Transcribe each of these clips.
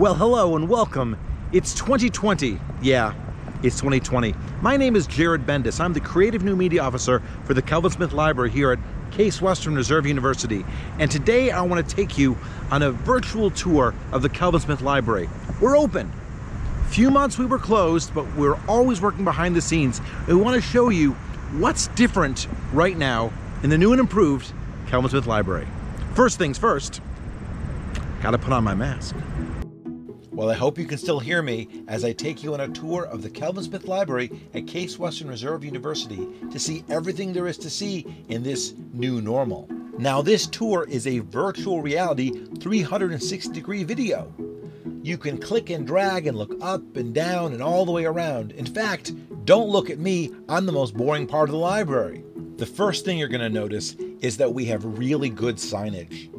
Well, hello and welcome. It's 2020. Yeah, it's 2020. My name is Jared Bendis. I'm the Creative New Media Officer for the Kelvin Smith Library here at Case Western Reserve University. And today I want to take you on a virtual tour of the Kelvin Smith Library. We're open. Few months we were closed, but we're always working behind the scenes. We want to show you what's different right now in the new and improved Kelvin Smith Library. First things first, gotta put on my mask. Well, I hope you can still hear me as I take you on a tour of the Kelvin Smith Library at Case Western Reserve University to see everything there is to see in this new normal. Now, this tour is a virtual reality 360 degree video. You can click and drag and look up and down and all the way around. In fact, don't look at me, I'm the most boring part of the library. The first thing you're going to notice is that we have really good signage.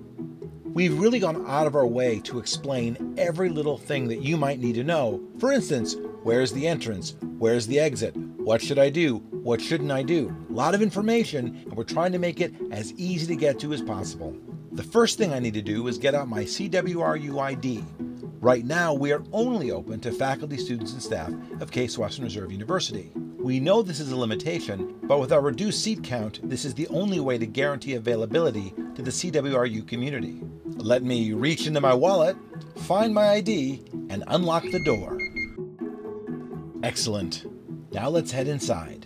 We've really gone out of our way to explain every little thing that you might need to know. For instance, where's the entrance? Where's the exit? What should I do? What shouldn't I do? A lot of information, and we're trying to make it as easy to get to as possible. The first thing I need to do is get out my CWRU ID. Right now, we are only open to faculty, students, and staff of Case Western Reserve University. We know this is a limitation, but with our reduced seat count, this is the only way to guarantee availability to the CWRU community. Let me reach into my wallet, find my ID, and unlock the door. Excellent. Now let's head inside.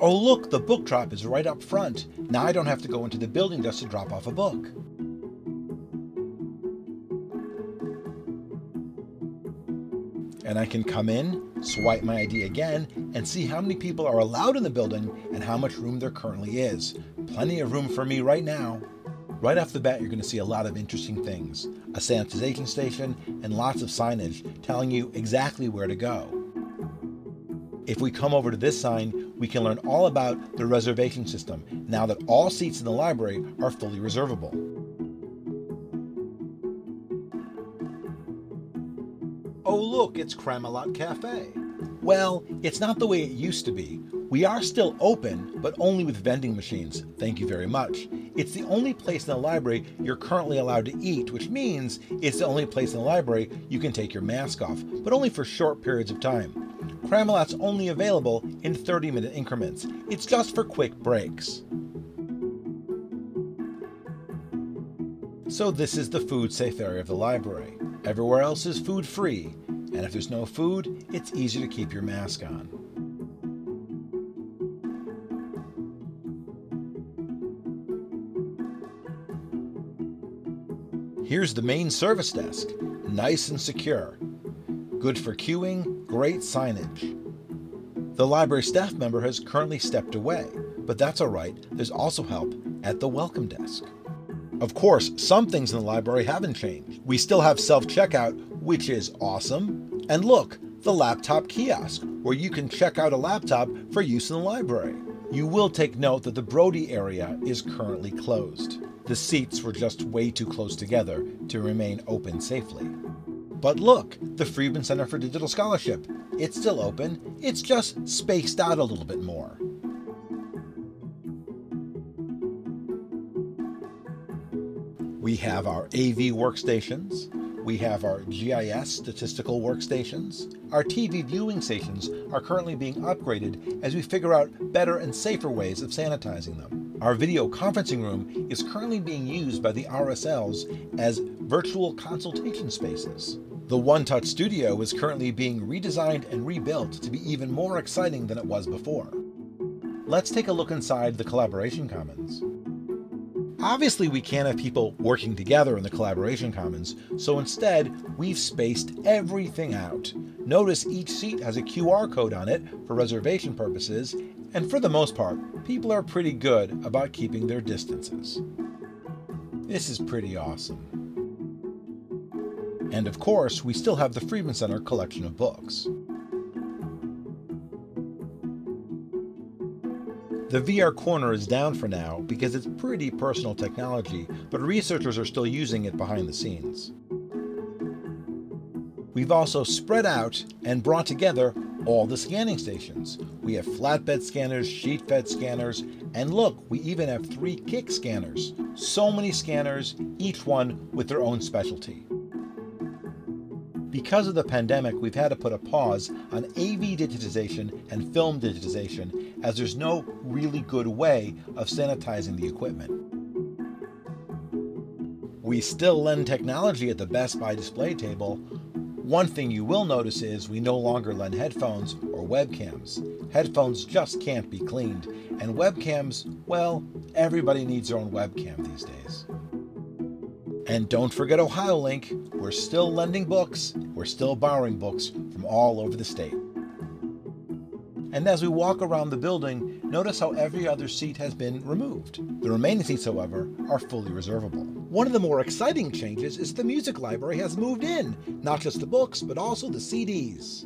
Oh look, the book drop is right up front. Now I don't have to go into the building just to drop off a book. and I can come in, swipe my ID again, and see how many people are allowed in the building and how much room there currently is. Plenty of room for me right now. Right off the bat, you're going to see a lot of interesting things a sanitization station and lots of signage telling you exactly where to go. If we come over to this sign, we can learn all about the reservation system now that all seats in the library are fully reservable. Oh, look, it's Cramelot Cafe. Well, it's not the way it used to be. We are still open, but only with vending machines. Thank you very much. It's the only place in the library you're currently allowed to eat, which means it's the only place in the library you can take your mask off, but only for short periods of time. Cramelot's only available in 30 minute increments. It's just for quick breaks. So, this is the food safe area of the library. Everywhere else is food free, and if there's no food, it's easy to keep your mask on. Here's the main service desk, nice and secure. Good for queuing, great signage. The library staff member has currently stepped away, but that's alright, there's also help at the welcome desk. Of course, some things in the library haven't changed. We still have self checkout, which is awesome. And look, the laptop kiosk, where you can check out a laptop for use in the library. You will take note that the Brody area is currently closed. The seats were just way too close together to remain open safely. But look, the Freedman Center for Digital Scholarship. It's still open, it's just spaced out a little bit more. We have our AV workstations. We have our GIS statistical workstations. Our TV viewing stations are currently being upgraded as we figure out better and safer ways of sanitizing them. Our video conferencing room is currently being used by the RSLs as virtual consultation spaces. The One Touch Studio is currently being redesigned and rebuilt to be even more exciting than it was before. Let's take a look inside the Collaboration Commons. Obviously, we can't have people working together in the Collaboration Commons, so instead, we've spaced everything out. Notice each seat has a QR code on it for reservation purposes, and for the most part, people are pretty good about keeping their distances. This is pretty awesome. And of course, we still have the Freedman Center collection of books. The VR Corner is down for now because it's pretty personal technology, but researchers are still using it behind the scenes. We've also spread out and brought together all the scanning stations. We have flatbed scanners, sheet fed scanners, And look, we even have three KIC scanners. So many scanners, each one with their own specialty. Because of the pandemic, we've had to put a pause on AV digitization and film digitization as there's no really good way of sanitizing the equipment. We still lend technology at the Best Buy display table. One thing you will notice is we no longer lend headphones or webcams. Headphones just can't be cleaned, and webcams, well, everybody needs their own webcam these days. And don't forget OhioLink, we're still lending books, we're still borrowing books from all over the state. And as we walk around the building, notice how every other seat has been removed. The remaining seats, however, are fully reservable. One of the more exciting changes is the music library has moved in, not just the books, but also the CDs.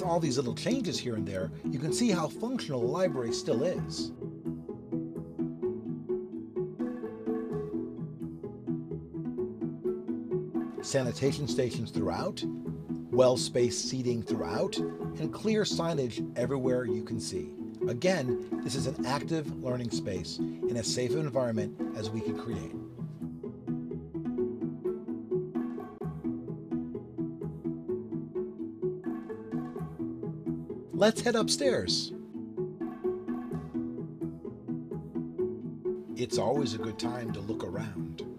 With all these little changes here and there, you can see how functional the library still is. Sanitation stations throughout, well-spaced seating throughout, and clear signage everywhere you can see. Again, this is an active learning space in as safe an environment as we can create. Let's head upstairs. It's always a good time to look around.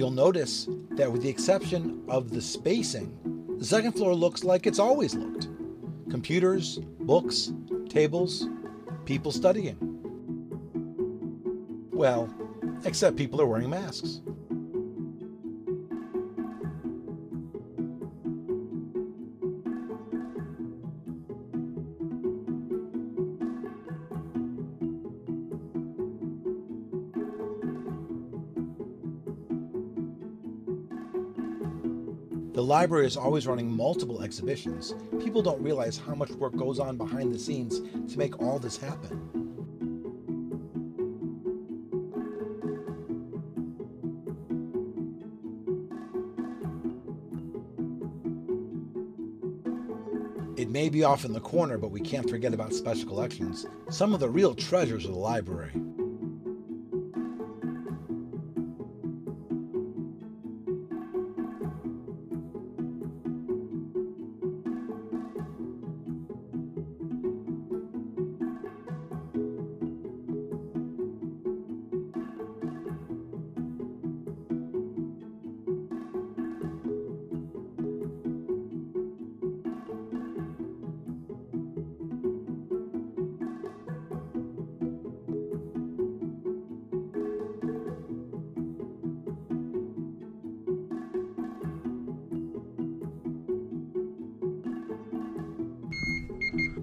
You'll notice that with the exception of the spacing, the second floor looks like it's always looked. Computers, books, tables, people studying. Well, except people are wearing masks. Library is always running multiple exhibitions. People don't realize how much work goes on behind the scenes to make all this happen. It may be off in the corner, but we can't forget about special collections, some of the real treasures of the library.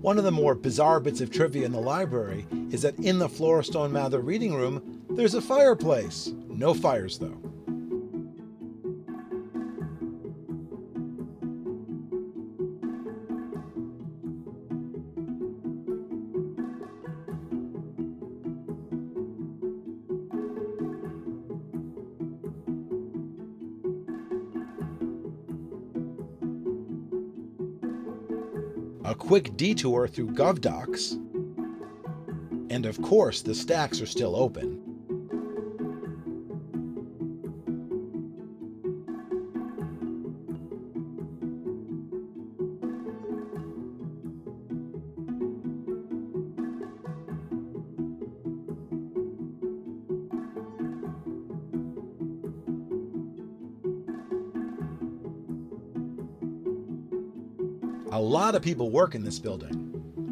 One of the more bizarre bits of trivia in the library is that in the Flora Stone Mather reading room, there's a fireplace. No fires, though. A quick detour through GovDocs, and of course the stacks are still open. A lot of people work in this building,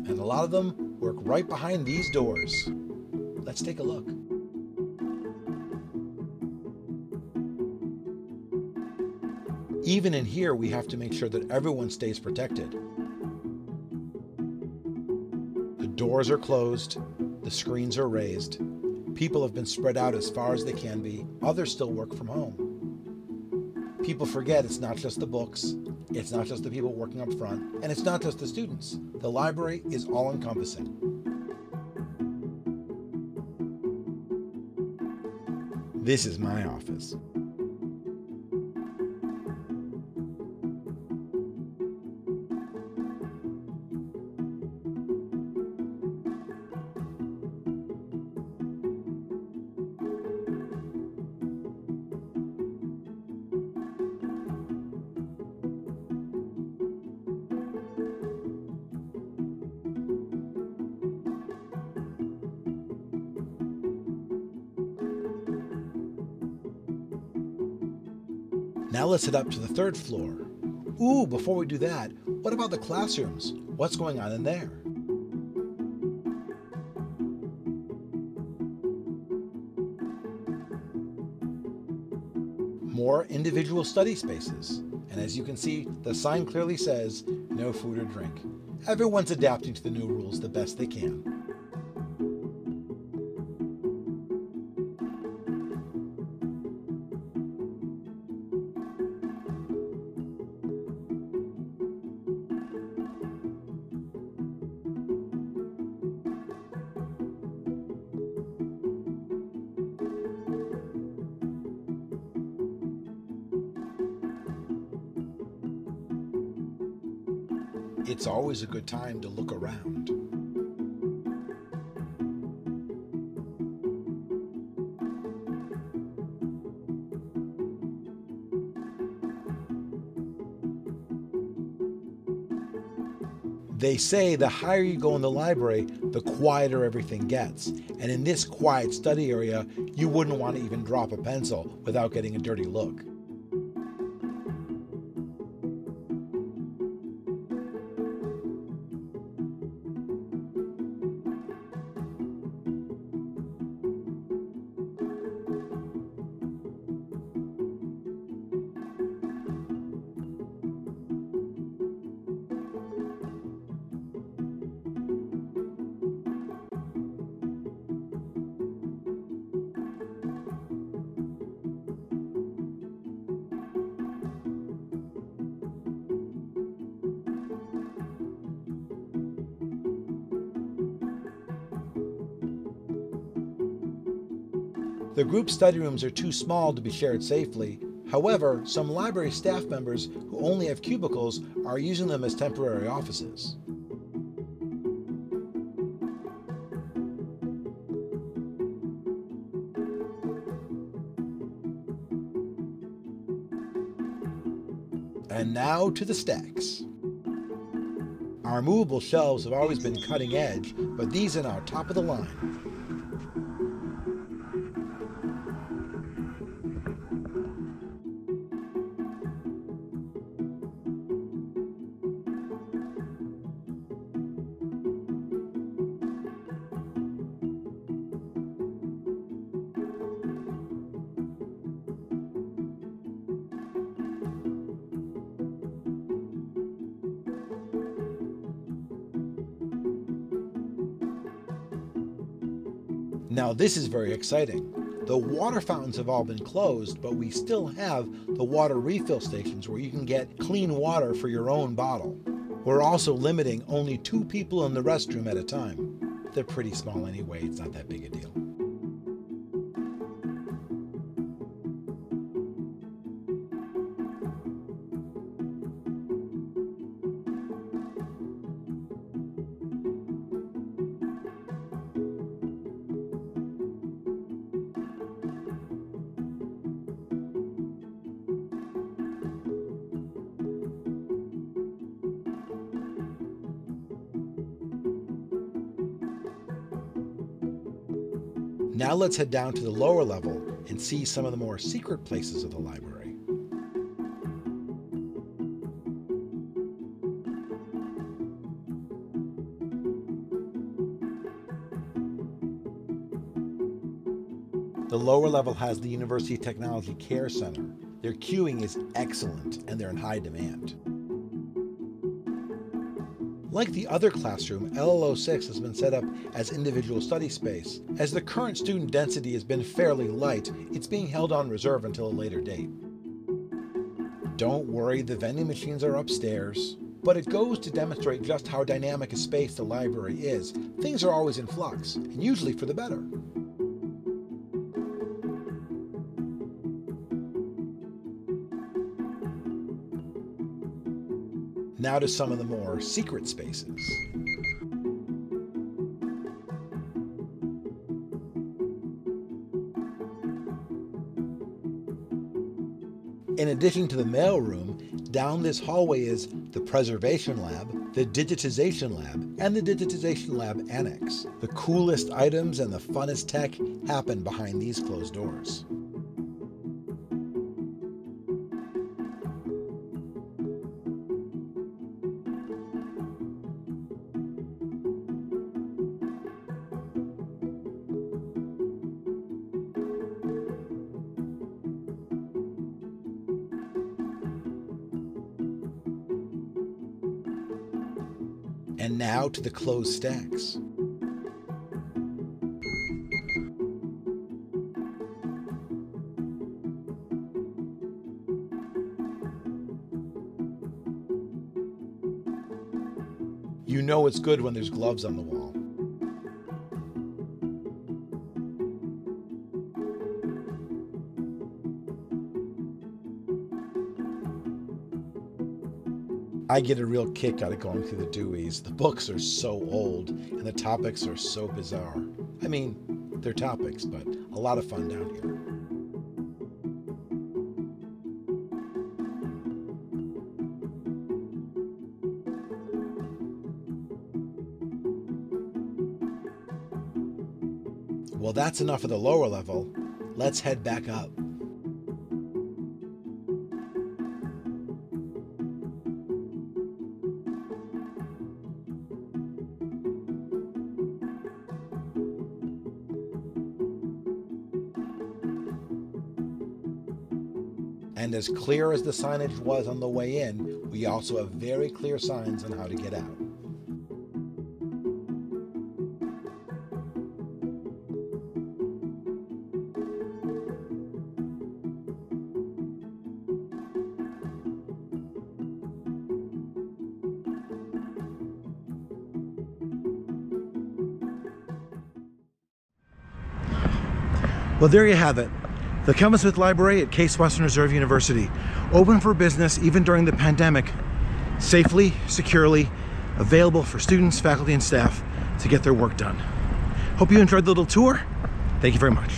and a lot of them work right behind these doors. Let's take a look. Even in here, we have to make sure that everyone stays protected. The doors are closed, the screens are raised, people have been spread out as far as they can be, others still work from home. People forget it's not just the books, it's not just the people working up front, and it's not just the students. The library is all encompassing. This is my office. Now let's head up to the third floor. Ooh, before we do that, what about the classrooms? What's going on in there? More individual study spaces. And as you can see, the sign clearly says no food or drink. Everyone's adapting to the new rules the best they can. It's always a good time to look around. They say the higher you go in the library, the quieter everything gets. And in this quiet study area, you wouldn't want to even drop a pencil without getting a dirty look. The group study rooms are too small to be shared safely. However, some library staff members who only have cubicles are using them as temporary offices. And now to the stacks. Our movable shelves have always been cutting edge, but these are now top of the line. Now this is very exciting. The water fountains have all been closed, but we still have the water refill stations where you can get clean water for your own bottle. We're also limiting only two people in the restroom at a time. They're pretty small anyway, it's not that big a deal. Now let's head down to the lower level and see some of the more secret places of the library. The lower level has the University Technology Care Center. Their queuing is excellent and they're in high demand. Like the other classroom, LLO6 has been set up as individual study space. As the current student density has been fairly light, it's being held on reserve until a later date. Don't worry, the vending machines are upstairs. But it goes to demonstrate just how dynamic a space the library is. Things are always in flux, and usually for the better. Now to some of the more secret spaces. In addition to the mailroom, down this hallway is the Preservation Lab, the Digitization Lab, and the Digitization Lab Annex. The coolest items and the funnest tech happen behind these closed doors. To the closed stacks. You know it's good when there's gloves on the wall. I get a real kick out of going through the Deweys. The books are so old and the topics are so bizarre. I mean, they're topics, but a lot of fun down here. Well, that's enough of the lower level. Let's head back up. And as clear as the signage was on the way in, we also have very clear signs on how to get out. Well, there you have it. The Kelvin Smith Library at Case Western Reserve University, open for business even during the pandemic, safely, securely, available for students, faculty, and staff to get their work done. Hope you enjoyed the little tour. Thank you very much.